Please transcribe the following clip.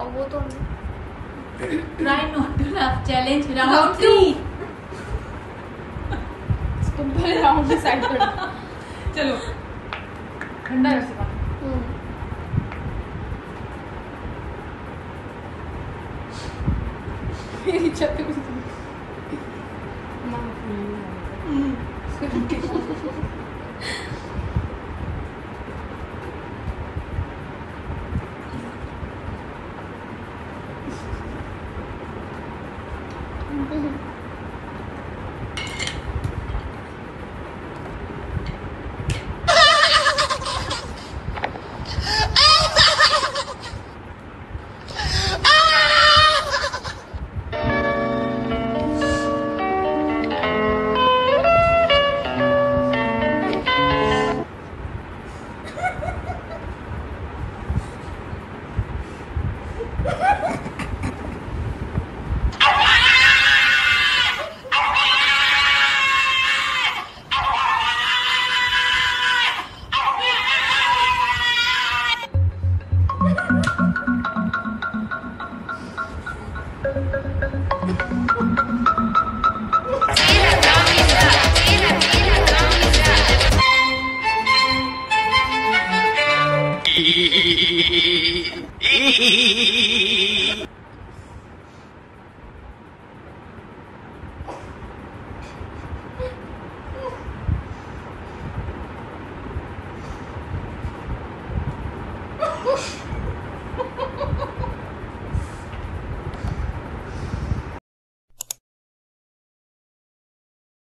वो तो try not to laugh challenge round three इसको पहले राउंड में साइड कर चलो ठंडा रस मेरी छत पे माँ Mm-hmm. Hee hee